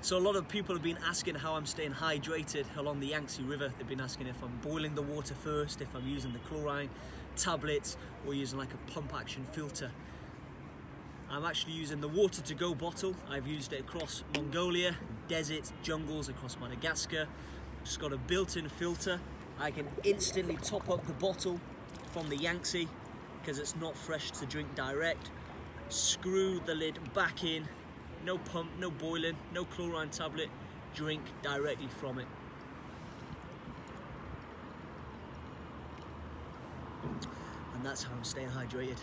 So a lot of people have been asking how I'm staying hydrated along the Yangtze River. They've been asking if I'm boiling the water first, if I'm using the chlorine tablets, or using like a pump action filter. I'm actually using the water to go bottle. I've used it across Mongolia, deserts, jungles across Madagascar. It's got a built-in filter. I can instantly top up the bottle from the Yangtze because it's not fresh to drink direct. Screw the lid back in, no pump, no boiling, no chlorine tablet, drink directly from it. And that's how I'm staying hydrated.